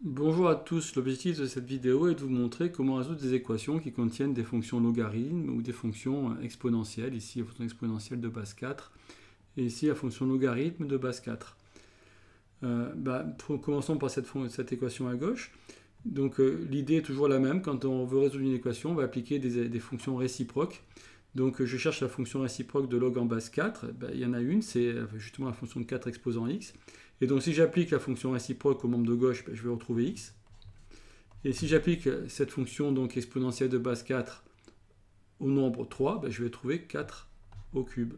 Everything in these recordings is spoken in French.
Bonjour à tous, l'objectif de cette vidéo est de vous montrer comment résoudre des équations qui contiennent des fonctions logarithmes ou des fonctions exponentielles, ici la fonction exponentielle de base 4 et ici la fonction logarithme de base 4. Euh, bah, commençons par cette, équation à gauche. Donc euh, l'idée est toujours la même, quand on veut résoudre une équation, on va appliquer des, fonctions réciproques. Donc je cherche la fonction réciproque de log en base 4, bah, il y en a une, c'est justement la fonction de 4 exposant x. Et donc si j'applique la fonction réciproque au membre de gauche, ben, je vais retrouver x. Et si j'applique cette fonction donc exponentielle de base 4 au nombre 3, ben, je vais trouver 4 au cube.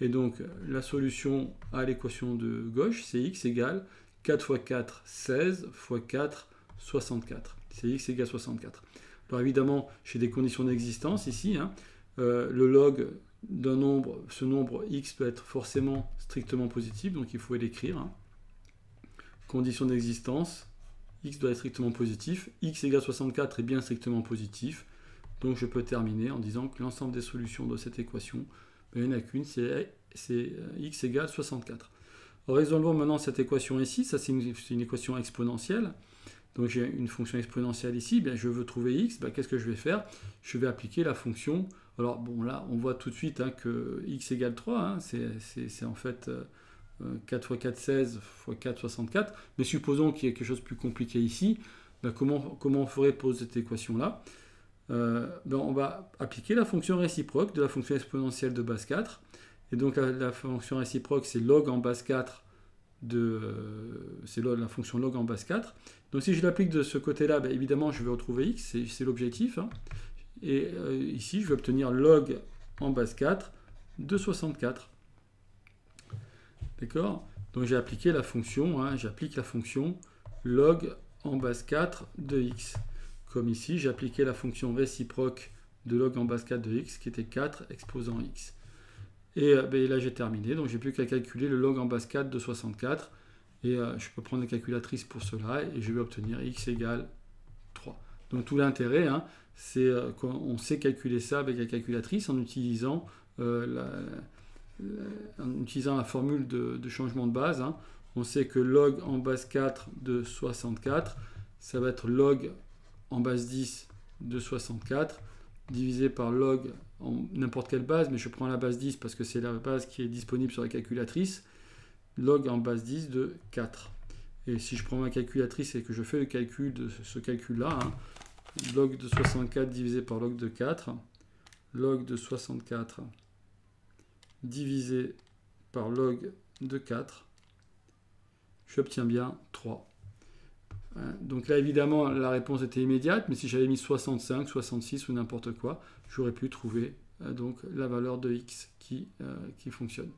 Et donc la solution à l'équation de gauche, c'est x égale 4 fois 4, 16, fois 4, 64. C'est x égale 64. Alors évidemment, j'ai des conditions d'existence ici. Hein. Euh, le log d'un nombre, ce nombre x peut être forcément strictement positif, donc il faut l'écrire. Hein. Condition d'existence, x doit être strictement positif, x égale 64 est bien strictement positif, donc je peux terminer en disant que l'ensemble des solutions de cette équation, il n'y en a qu'une, c'est euh, x égale 64. résolvons maintenant cette équation ici, ça c'est une, équation exponentielle, donc j'ai une fonction exponentielle ici, bien je veux trouver x, ben, qu'est-ce que je vais faire? Je vais appliquer la fonction. Alors bon là on voit tout de suite hein, que x égale 3, hein, c'est en fait 4 x 4 16 x 4 64, mais supposons qu'il y ait quelque chose de plus compliqué ici, ben, comment, on ferait pour cette équation là euh, ben, On va appliquer la fonction réciproque de la fonction exponentielle de base 4, et donc la, fonction réciproque c'est log en base 4 de euh, c'est la fonction log en base 4. Donc si je l'applique de ce côté-là, ben, évidemment je vais retrouver x, c'est l'objectif. Hein. Et euh, ici, je vais obtenir log en base 4 de 64. D'accord? Donc j'ai appliqué la fonction, hein, j'applique la fonction log en base 4 de x. Comme ici, j'ai appliqué la fonction réciproque de log en base 4 de x, qui était 4 exposant x. Et euh, ben, là, j'ai terminé. Donc j'ai plus qu'à calculer le log en base 4 de 64. Et euh, je peux prendre la calculatrice pour cela, et je vais obtenir x égale 3. Donc tout l'intérêt, hein, c'est euh, qu'on sait calculer ça avec la calculatrice en utilisant, la, en utilisant la formule de, changement de base. Hein. On sait que log en base 4 de 64, ça va être log en base 10 de 64 divisé par log en n'importe quelle base, mais je prends la base 10 parce que c'est la base qui est disponible sur la calculatrice, log en base 10 de 4. Et si je prends ma calculatrice et que je fais le calcul de ce calcul-là, hein, log de 64 divisé par log de 4, log de 64 divisé par log de 4, j'obtiens bien 3. Hein, donc là, évidemment, la réponse était immédiate, mais si j'avais mis 65, 66 ou n'importe quoi, j'aurais pu trouver euh, donc la valeur de x qui, euh, fonctionne.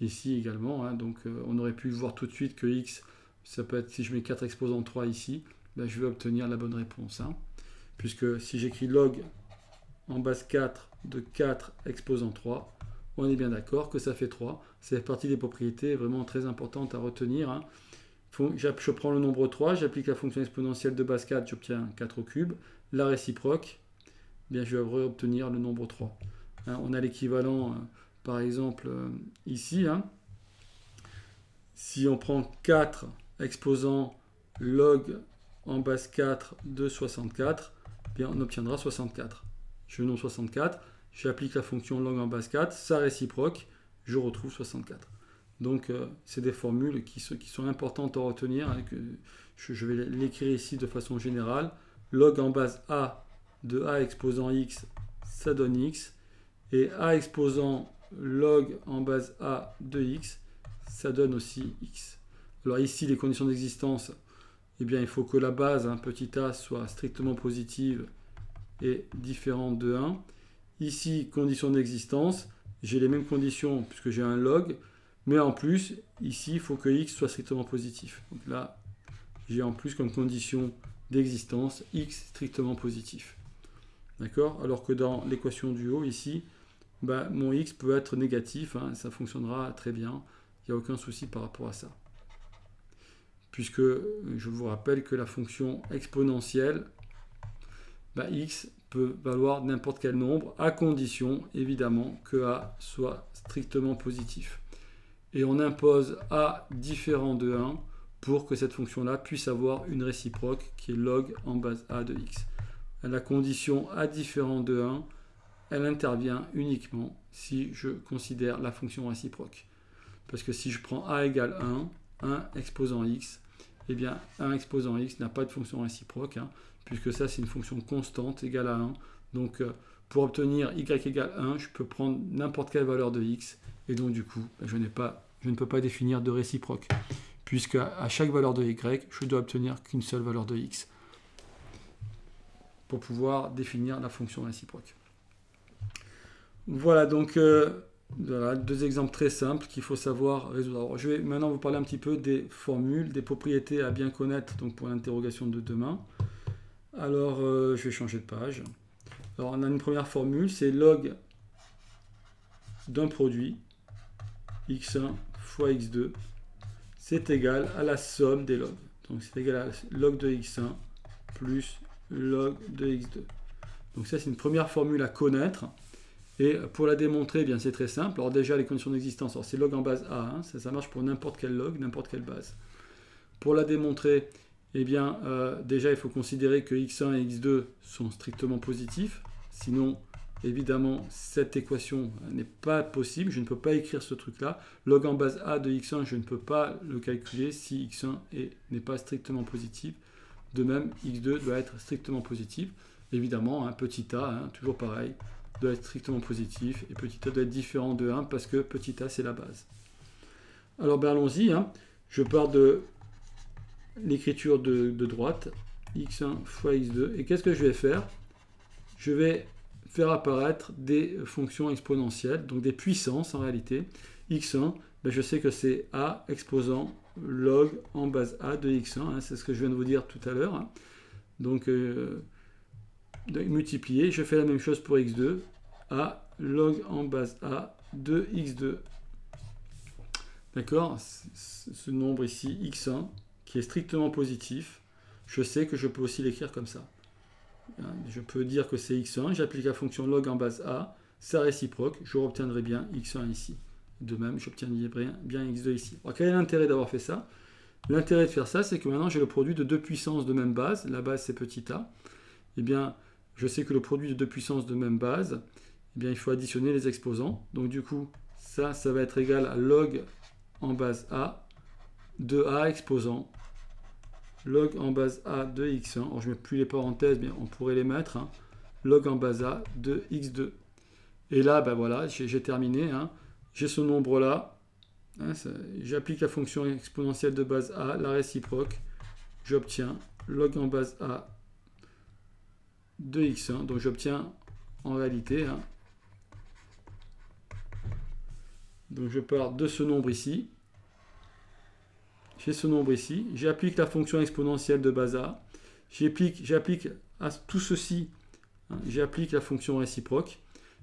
Ici également, hein, donc euh, on aurait pu voir tout de suite que x, ça peut être, si je mets 4 exposants 3 ici, ben, je vais obtenir la bonne réponse. Hein puisque si j'écris log en base 4 de 4 exposant 3, on est bien d'accord que ça fait 3. C'est partie des propriétés vraiment très importantes à retenir. Hein. Je prends le nombre 3, j'applique la fonction exponentielle de base 4, j'obtiens 4 au cube. La réciproque, bien je vais obtenir le nombre 3. Hein, on a l'équivalent, euh, par exemple, euh, ici. Hein. Si on prend 4 exposant log en base 4 de 64, on obtiendra 64. Je nomme 64, j'applique la fonction log en base 4, ça réciproque, je retrouve 64. Donc, euh, c'est des formules qui, sont importantes à retenir. Hein, je, vais l'écrire ici de façon générale. Log en base A de A exposant X, ça donne X. Et A exposant log en base A de X, ça donne aussi X. Alors ici, les conditions d'existence, eh bien, il faut que la base, un petit a, soit strictement positive et différente de 1. Ici, condition d'existence, j'ai les mêmes conditions puisque j'ai un log, mais en plus, ici, il faut que x soit strictement positif. Donc là, j'ai en plus comme condition d'existence x strictement positif. D'accord? Alors que dans l'équation du haut, ici, bah, mon x peut être négatif, hein, ça fonctionnera très bien, il n'y a aucun souci par rapport à ça. Puisque je vous rappelle que la fonction exponentielle, bah, x peut valoir n'importe quel nombre, à condition évidemment que a soit strictement positif. Et on impose a différent de 1 pour que cette fonction-là puisse avoir une réciproque qui est log en base a de x. La condition a différent de 1, elle intervient uniquement si je considère la fonction réciproque. Parce que si je prends a égale 1, 1 exposant x, eh bien 1 exposant x n'a pas de fonction réciproque, hein, puisque ça c'est une fonction constante égale à 1. Donc euh, pour obtenir y égale 1, je peux prendre n'importe quelle valeur de x, et donc du coup, je, ne peux pas définir de réciproque, puisque à chaque valeur de y, je dois obtenir qu'une seule valeur de x pour pouvoir définir la fonction réciproque. Voilà donc euh, deux exemples très simples qu'il faut savoir résoudre. je vais maintenant vous parler un petit peu des formules, des propriétés à bien connaître donc pour l'interrogation de demain. Alors euh, je vais changer de page. Alors on a une première formule, c'est log d'un produit x1 fois x2 c'est égal à la somme des logs. Donc c'est égal à log de x1 plus log de x2. Donc ça c'est une première formule à connaître. Et pour la démontrer, eh c'est très simple. Alors déjà les conditions d'existence, c'est log en base A, hein. ça, marche pour n'importe quel log, n'importe quelle base. Pour la démontrer, eh bien euh, déjà il faut considérer que x1 et x2 sont strictement positifs. Sinon, évidemment, cette équation n'est pas possible. Je ne peux pas écrire ce truc-là. Log en base A de x1, je ne peux pas le calculer si x1 n'est pas strictement positif. De même, x2 doit être strictement positif. Évidemment, petit a, hein, toujours pareil, doit être strictement positif et petit a doit être différent de 1 parce que petit a c'est la base. Alors ben, allons-y, hein. je pars de l'écriture de, droite, x1 fois x2, et qu'est-ce que je vais faire? Je vais faire apparaître des fonctions exponentielles, donc des puissances en réalité. x1, ben, je sais que c'est a exposant log en base a de x1, hein. c'est ce que je viens de vous dire tout à l'heure. Donc, euh, multiplier, je fais la même chose pour x2, a log en base a de x2. D'accord? Ce nombre ici, x1, qui est strictement positif, je sais que je peux aussi l'écrire comme ça. Je peux dire que c'est x1, j'applique la fonction log en base a, ça réciproque, je obtiendrai bien x1 ici. De même, j'obtiendrai bien x2 ici. Alors, quel est l'intérêt d'avoir fait ça? L'intérêt de faire ça, c'est que maintenant j'ai le produit de deux puissances de même base. La base, c'est petit a. Eh bien, je sais que le produit de deux puissances de même base, eh bien, il faut additionner les exposants. Donc du coup, ça, ça va être égal à log en base A de A exposant log en base A de x1. Alors je ne mets plus les parenthèses, mais on pourrait les mettre. Hein. log en base A de x2. Et là, ben voilà, j'ai terminé. Hein. J'ai ce nombre-là. Hein, j'applique la fonction exponentielle de base A, la réciproque. J'obtiens log en base A de x1. Donc j'obtiens en réalité Donc je pars de ce nombre ici. J'ai ce nombre ici. J'applique la fonction exponentielle de A. J'applique à tout ceci, hein, j'applique la fonction réciproque.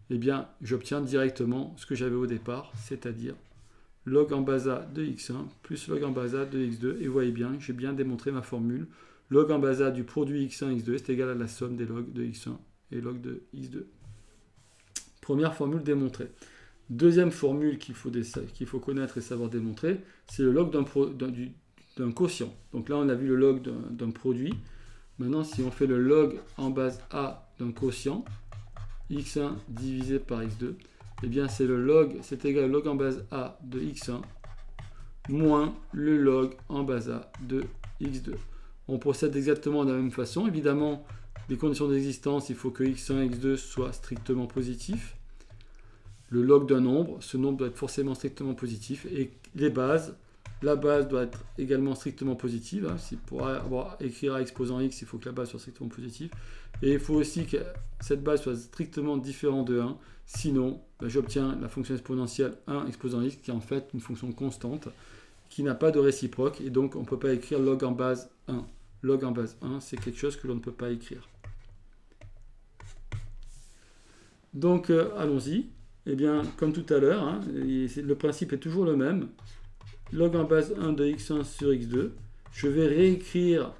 Eh bien, j'obtiens directement ce que j'avais au départ, c'est-à-dire log en base A de x1 plus log en base A de x2. Et vous voyez bien, j'ai bien démontré ma formule. Log en base A du produit x1, x2 est égal à la somme des logs de x1 et log de x2. Première formule démontrée. Deuxième formule qu'il faut, connaître et savoir démontrer, c'est le log d'un quotient. Donc là, on a vu le log d'un produit. Maintenant, si on fait le log en base A d'un quotient, x1 divisé par x2, eh bien c'est le log, c'est égal au log en base A de x1 moins le log en base A de x2. On procède exactement de la même façon. Évidemment, les conditions d'existence, il faut que x1 x2 soient strictement positifs le log d'un nombre, ce nombre doit être forcément strictement positif. Et les bases, la base doit être également strictement positive. Hein. Si pour avoir, écrire à exposant x, il faut que la base soit strictement positive. Et il faut aussi que cette base soit strictement différente de 1. Sinon, ben, j'obtiens la fonction exponentielle 1 exposant x, qui est en fait une fonction constante, qui n'a pas de réciproque. Et donc, on ne peut pas écrire log en base 1. Log en base 1, c'est quelque chose que l'on ne peut pas écrire. Donc, euh, allons-y. Eh bien, comme tout à l'heure, hein, le principe est toujours le même. Log en base 1 de x1 sur x2. Je vais réécrire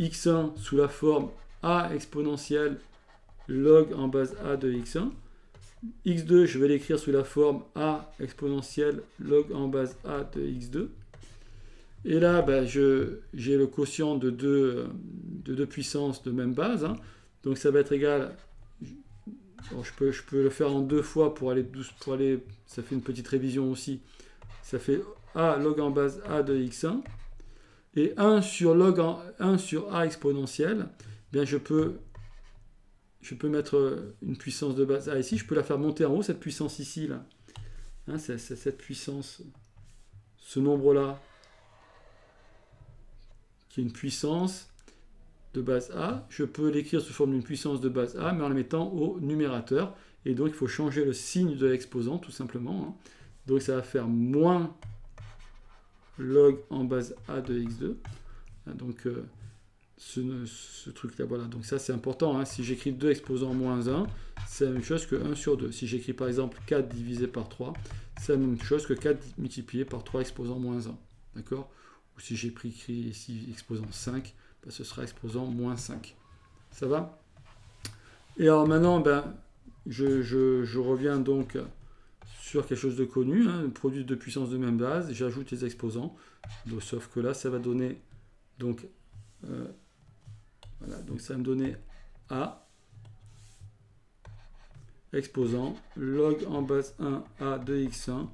x1 sous la forme a exponentielle log en base a de x1. x2, je vais l'écrire sous la forme a exponentielle log en base a de x2. Et là, ben, j'ai le quotient de deux, de deux puissances de même base. Hein. Donc ça va être égal. Je, peux, le faire en deux fois pour aller, pour aller. Ça fait une petite révision aussi. Ça fait a log en base a de x1. Et 1 sur log en, 1 sur a exponentielle, bien je peux, mettre une puissance de base a ici. Je peux la faire monter en haut, cette puissance ici. là. Hein, cette puissance, ce nombre-là, qui est une puissance de base A. Je peux l'écrire sous forme d'une puissance de base A, mais en la mettant au numérateur. Et donc, il faut changer le signe de l'exposant, tout simplement. Hein. Donc, ça va faire moins log en base A de x2. Hein, donc, euh, ce, truc-là, voilà. Donc, ça, c'est important. Hein. Si j'écris 2 exposants moins 1, c'est la même chose que 1 sur 2. Si j'écris, par exemple, 4 divisé par 3, c'est la même chose que 4 multiplié par 3 exposant moins 1. D'accord? Ou si j'ai pris écrit ici exposant 5, ben, ce sera exposant moins 5. Ça va? Et alors maintenant, ben, je, reviens donc sur quelque chose de connu, hein, produit de puissance de même base, j'ajoute les exposants, sauf que là, ça va donner, donc, euh, donc ça va me donner A, exposant, log en base 1 A de x1,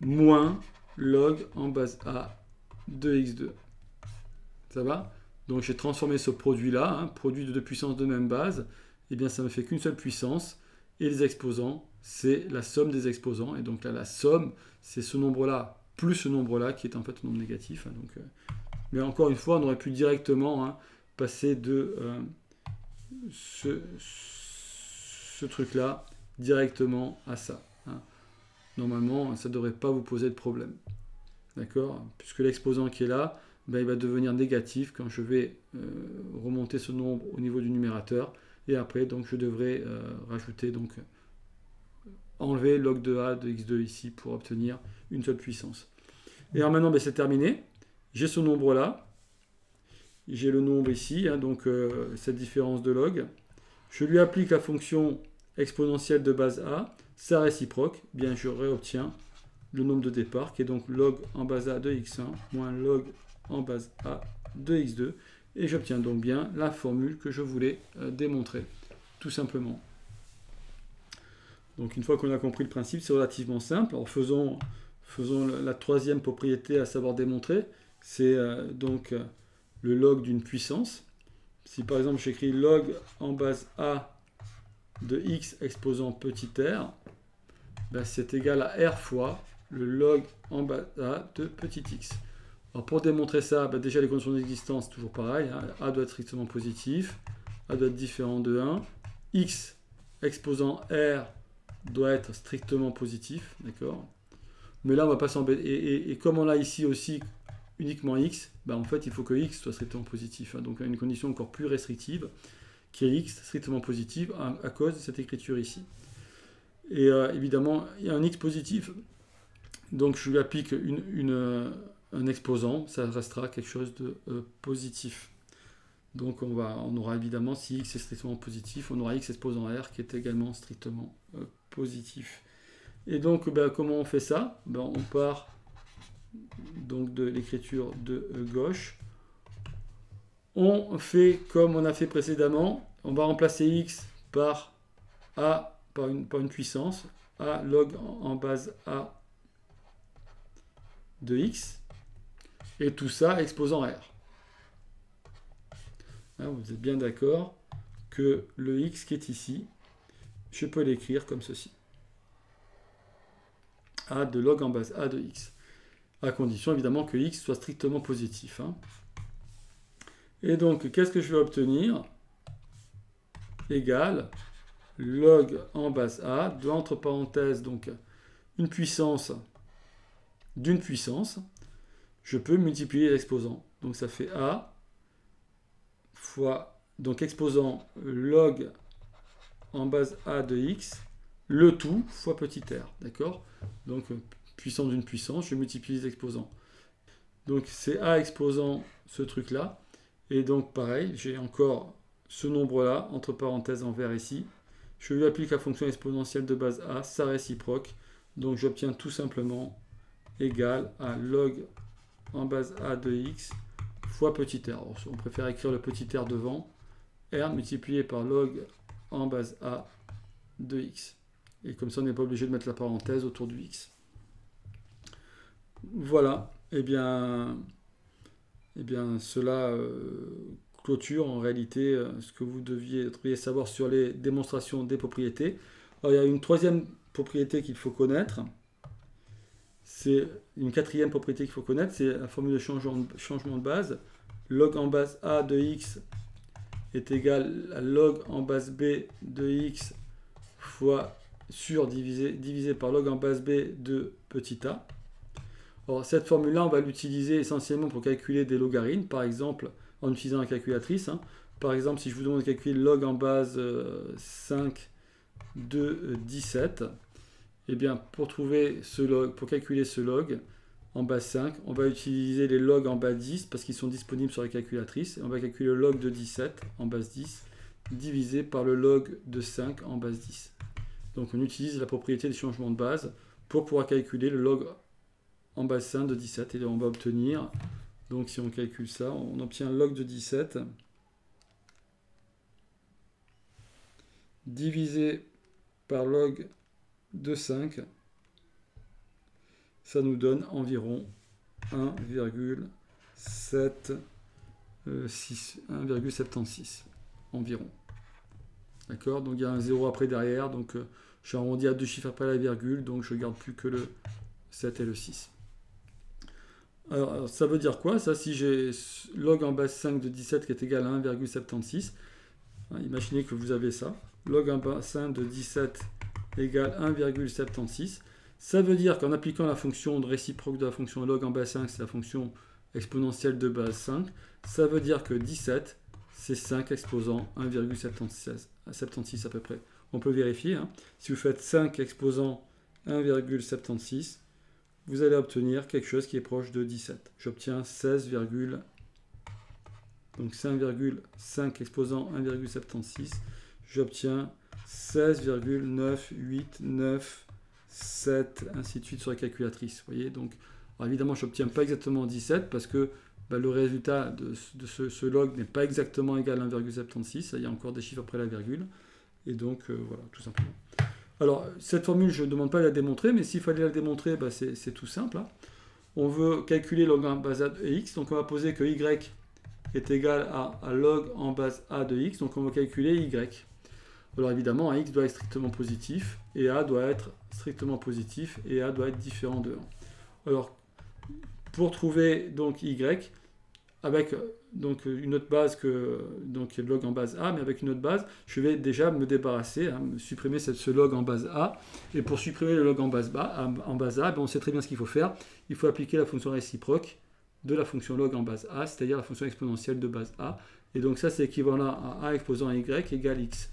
moins log en base A de x2. Ça va? Donc j'ai transformé ce produit-là, hein, produit de deux puissances de même base, et eh bien ça ne fait qu'une seule puissance, et les exposants, c'est la somme des exposants, et donc là la somme, c'est ce nombre-là plus ce nombre-là qui est en fait un nombre négatif. Hein, donc, euh, mais encore une fois, on aurait pu directement hein, passer de euh, ce, ce truc-là directement à ça normalement, ça ne devrait pas vous poser de problème. D'accord? Puisque l'exposant qui est là, ben, il va devenir négatif quand je vais euh, remonter ce nombre au niveau du numérateur. Et après, donc, je devrais euh, rajouter, donc, enlever log de A de x2 ici pour obtenir une seule puissance. Et alors maintenant, ben, c'est terminé. J'ai ce nombre-là. J'ai le nombre ici, hein, donc euh, cette différence de log. Je lui applique la fonction exponentielle de base A sa réciproque, bien je réobtiens le nombre de départ qui est donc log en base A de x1 moins log en base A de x2 et j'obtiens donc bien la formule que je voulais euh, démontrer tout simplement. Donc une fois qu'on a compris le principe, c'est relativement simple. Alors faisons, la troisième propriété à savoir démontrer, c'est euh, donc euh, le log d'une puissance. Si par exemple j'écris log en base A de x exposant petit r, ben, c'est égal à r fois le log en bas A de petit x. Alors pour démontrer ça, ben, déjà les conditions d'existence, toujours pareil. Hein. A doit être strictement positif, A doit être différent de 1. x exposant r doit être strictement positif, d'accord Mais là, on va pas s'embêter. Et, comme on a ici aussi uniquement x, ben, en fait, il faut que x soit strictement positif. Hein. Donc, une condition encore plus restrictive, qui est x strictement positive à cause de cette écriture ici. Et euh, évidemment, il y a un x positif. Donc je lui applique une, un exposant, ça restera quelque chose de euh, positif. Donc on, va, on aura évidemment, si x est strictement positif, on aura x exposant r qui est également strictement positif. Et donc ben, comment on fait ça? Ben, On part donc de l'écriture de gauche. On fait comme on a fait précédemment, on va remplacer x par a par une, une puissance, A log en, base A de x, et tout ça exposant R. Hein, vous êtes bien d'accord que le x qui est ici, je peux l'écrire comme ceci. A de log en base A de x. À condition évidemment que x soit strictement positif. Hein. Et donc, qu'est-ce que je vais obtenir Égal log en base A, de entre parenthèses, donc une puissance d'une puissance, je peux multiplier l'exposant. Donc ça fait A fois, donc exposant log en base A de x, le tout fois petit r, d'accord? Donc puissance d'une puissance, je multiplie les exposants. Donc c'est A exposant ce truc-là, et donc pareil, j'ai encore ce nombre-là, entre parenthèses en vert ici, je lui applique la fonction exponentielle de base A, sa réciproque. Donc j'obtiens tout simplement égal à log en base A de x fois petit r. on préfère écrire le petit r devant. r multiplié par log en base A de x. Et comme ça, on n'est pas obligé de mettre la parenthèse autour du x. Voilà. Eh bien, eh bien cela euh, clôture en réalité euh, ce que vous deviez, devriez savoir sur les démonstrations des propriétés. Alors, il y a une troisième propriété qu'il faut connaître. C'est une quatrième propriété qu'il faut connaître, c'est la formule de changement, de base. Log en base A de x est égal à log en base B de x fois sur divisé, divisé par log en base B de petit a. Alors, cette formule-là, on va l'utiliser essentiellement pour calculer des logarithmes, par exemple en utilisant la calculatrice. Hein. Par exemple, si je vous demande de calculer log en base 5 euh, de 17, euh, eh bien, pour trouver ce log, pour calculer ce log en base 5, on va utiliser les logs en base 10 parce qu'ils sont disponibles sur la calculatrice. Et on va calculer le log de 17 en base 10 divisé par le log de 5 en base 10. Donc on utilise la propriété des changements de base pour pouvoir calculer le log en base 5 de 17 et on va obtenir, donc si on calcule ça, on obtient log de 17 divisé par log de 5, ça nous donne environ 1,76 1,76 environ. D'accord? Donc il y a un 0 après derrière, donc euh, je arrondi à deux chiffres après la virgule, donc je garde plus que le 7 et le 6. Alors, ça veut dire quoi Ça, si j'ai log en base 5 de 17 qui est égal à 1,76, hein, imaginez que vous avez ça. Log en base 5 de 17 égale 1,76. Ça veut dire qu'en appliquant la fonction réciproque de la fonction log en base 5, c'est la fonction exponentielle de base 5, ça veut dire que 17, c'est 5 exposant 1,76 à peu près. On peut vérifier. Hein. Si vous faites 5 exposant 1,76, vous allez obtenir quelque chose qui est proche de 17. J'obtiens 16, donc 5,5 exposant 1,76. J'obtiens 16,987, ainsi de suite sur la calculatrice. Vous voyez, donc évidemment, je n'obtiens pas exactement 17 parce que bah, le résultat de, ce, log n'est pas exactement égal à 1,76. Il y a encore des chiffres après la virgule. Et donc, euh, voilà, tout simplement. Alors, cette formule, je ne demande pas de la démontrer, mais s'il fallait la démontrer, bah, c'est tout simple. Hein. On veut calculer log en base A de x, donc on va poser que y est égal à, log en base a de x, donc on va calculer y. Alors évidemment, x doit être strictement positif, et a doit être strictement positif, et a doit être différent de 1. Alors, pour trouver donc y, avec donc une autre base que donc log en base A, mais avec une autre base, je vais déjà me débarrasser, hein, supprimer ce log en base A. Et pour supprimer le log en base, A, en base A, ben, on sait très bien ce qu'il faut faire. Il faut appliquer la fonction réciproque de la fonction log en base A, c'est-à-dire la fonction exponentielle de base A. Et donc ça, c'est équivalent à A exposant à Y égale X.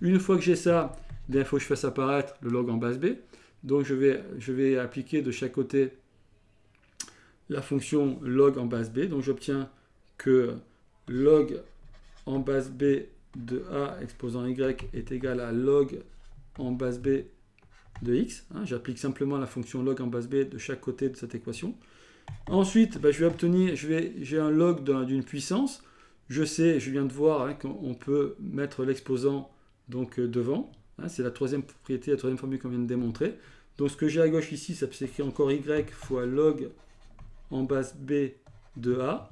Une fois que j'ai ça, il faut que je fasse apparaître le log en base B. Donc je vais, appliquer de chaque côté la fonction log en base B. Donc j'obtiens que log en base B de A exposant Y est égal à log en base B de X. Hein. J'applique simplement la fonction log en base B de chaque côté de cette équation. Ensuite, bah, je vais obtenir, j'ai un log d'une puissance. Je sais, je viens de voir hein, qu'on peut mettre l'exposant donc euh, devant. Hein. C'est la troisième propriété, la troisième formule qu'on vient de démontrer. Donc ce que j'ai à gauche ici, ça s'écrit encore y fois log en base B de A.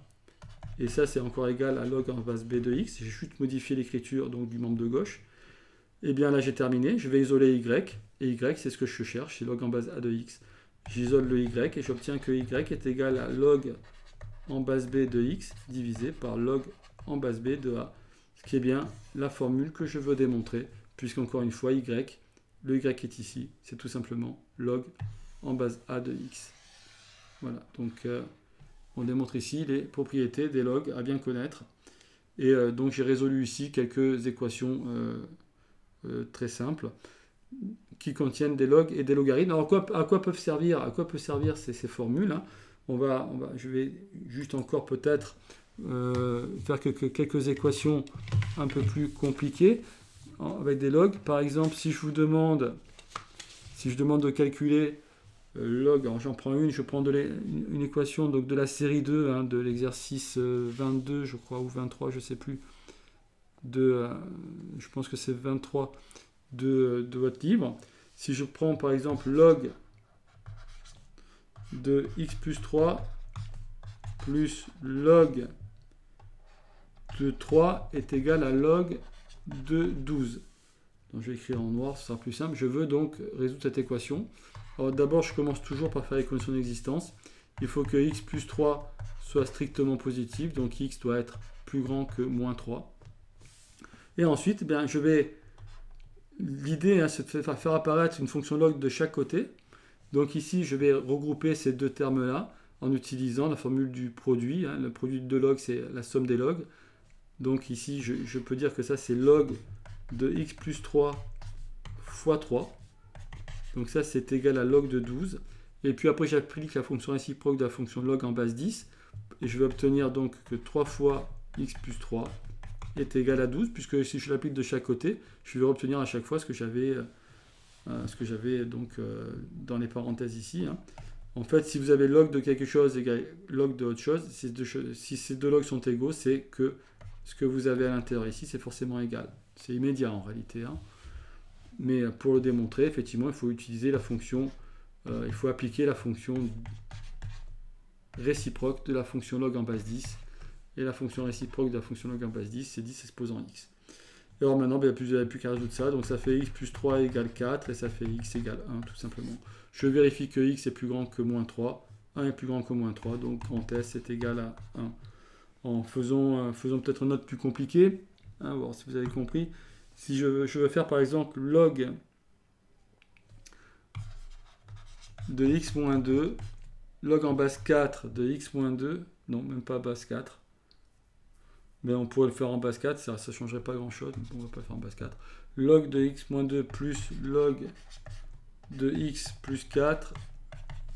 Et ça, c'est encore égal à log en base b de x. J'ai juste modifié l'écriture du membre de gauche. Et eh bien là, j'ai terminé. Je vais isoler y. Et y, c'est ce que je cherche. C'est log en base a de x. J'isole le y et j'obtiens que y est égal à log en base b de x divisé par log en base b de a. Ce qui est bien la formule que je veux démontrer, puisqu'encore une fois, y, le y est ici, c'est tout simplement log en base a de x. Voilà, donc... Euh, on démontre ici les propriétés des logs à bien connaître. Et euh, donc j'ai résolu ici quelques équations euh, très simples qui contiennent des logs et des logarithmes. Alors à quoi, peuvent servir, à quoi peuvent servir ces, formules hein? On va, Je vais juste encore peut-être faire quelques équations un peu plus compliquées avec des logs. Par exemple, si je vous demande, si je demande de calculer log, alors j'en prends une, je prends de une, équation donc de la série 2, hein, de l'exercice 22, je crois, ou 23, je ne sais plus, de, je pense que c'est 23 de, de votre livre. Si je prends par exemple log de x plus 3 plus log de 3 est égal à log de 12. Donc je vais écrire en noir, ce sera plus simple. Je veux donc résoudre cette équation. D'abord, je commence toujours par faire les conditions d'existence. Il faut que x plus 3 soit strictement positif, donc x doit être plus grand que moins 3. Et ensuite, eh bien, je vais... L'idée, hein, c'est de faire apparaître une fonction log de chaque côté. Donc ici, je vais regrouper ces deux termes-là en utilisant la formule du produit. Hein. Le produit de log, c'est la somme des logs. Donc ici, je, peux dire que ça, c'est log de x plus 3 fois 3. Donc ça, c'est égal à log de 12. Et puis après, j'applique la fonction réciproque de la fonction log en base 10. Et je vais obtenir donc que 3 fois x plus 3 est égal à 12, puisque si je l'applique de chaque côté, je vais obtenir à chaque fois ce que j'avais euh, euh, donc euh, dans les parenthèses ici. Hein. En fait, si vous avez log de quelque chose égale log de autre chose, si, ces deux logs sont égaux, c'est que ce que vous avez à l'intérieur ici, c'est forcément égal. C'est immédiat en réalité. Hein. Mais pour le démontrer, effectivement, il faut utiliser la fonction, euh, il faut appliquer la fonction réciproque de la fonction log en base 10. Et la fonction réciproque de la fonction log en base 10, c'est 10 exposant x. Et alors maintenant, ben, vous n'avez plus qu'à résoudre ça. Donc ça fait x plus 3 égale 4 et ça fait x égale 1 tout simplement. Je vérifie que x est plus grand que moins 3. 1 est plus grand que moins 3. Donc grand S est égal à 1. En faisant, euh, faisons peut-être une note plus compliquée. Hein, voir si vous avez compris. Si je, veux faire par exemple log de x moins 2, log en base 4 de x moins 2, non, même pas base 4, mais on pourrait le faire en base 4, ça ne changerait pas grand chose, on ne va pas le faire en base 4. Log de x moins 2 plus log de x plus 4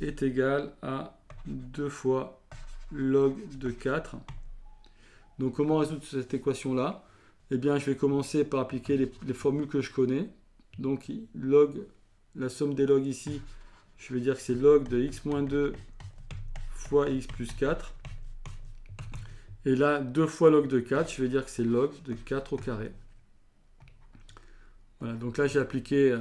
est égal à 2 fois log de 4. Donc comment résoudre cette équation-là? Eh bien, je vais commencer par appliquer les, les, formules que je connais. Donc log, la somme des logs ici, je vais dire que c'est log de x moins 2 fois x plus 4. Et là, 2 fois log de 4, je vais dire que c'est log de 4 au carré. Voilà, donc là j'ai appliqué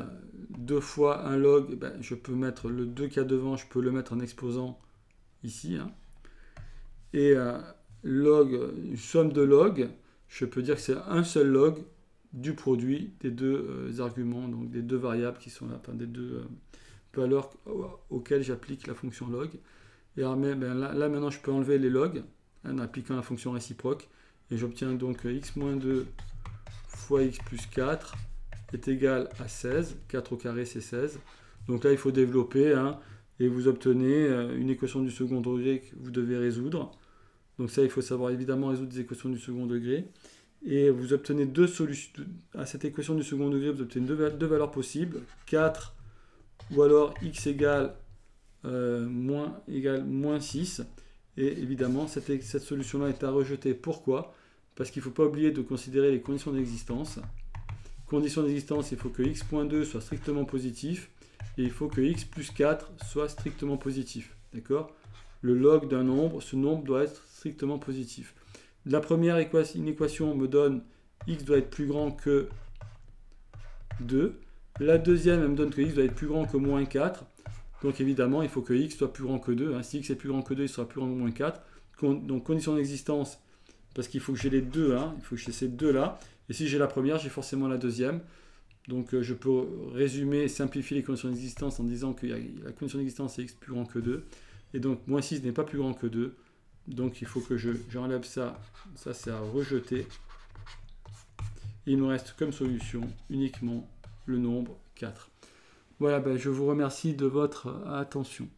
2 euh, fois un log, eh ben, je peux mettre le 2 qu'il y a devant, je peux le mettre en exposant ici. Hein. Et euh, log, une somme de log, je peux dire que c'est un seul log du produit des deux euh, arguments, donc des deux variables qui sont là, des deux valeurs auxquelles j'applique la fonction log. Et ben, là, maintenant je peux enlever les logs en appliquant la fonction réciproque. Et j'obtiens donc x moins 2 fois x plus 4 est égal à 16. 4 au carré, c'est 16. Donc là, il faut développer, hein, et vous obtenez euh, une équation du second degré que vous devez résoudre. Donc ça, il faut savoir évidemment résoudre des équations du second degré. Et vous obtenez deux solutions. À cette équation du second degré, vous obtenez deux, valeurs possibles. 4 ou alors x égale, euh, moins, égale moins 6. Et évidemment, cette, cette solution-là est à rejeter. Pourquoi? Parce qu'il ne faut pas oublier de considérer les conditions d'existence. Conditions d'existence, il faut que x.2 soit strictement positif et il faut que x plus 4 soit strictement positif. D'accord? Le log d'un nombre, ce nombre doit être strictement positif. La première équation, me donne x doit être plus grand que 2. La deuxième, elle me donne que x doit être plus grand que moins 4. Donc évidemment, il faut que x soit plus grand que 2. Hein. Si x est plus grand que 2, il sera plus grand que moins 4. Donc condition d'existence, parce qu'il faut que j'ai les deux, hein. il faut que j'ai ces deux-là. Et si j'ai la première, j'ai forcément la deuxième. Donc euh, je peux résumer et simplifier les conditions d'existence en disant que la condition d'existence est x plus grand que 2. Et donc moins 6 n'est pas plus grand que 2. Donc il faut que j'enlève ça. Ça c'est à rejeter. il nous reste comme solution uniquement le nombre 4. Voilà, ben, je vous remercie de votre attention.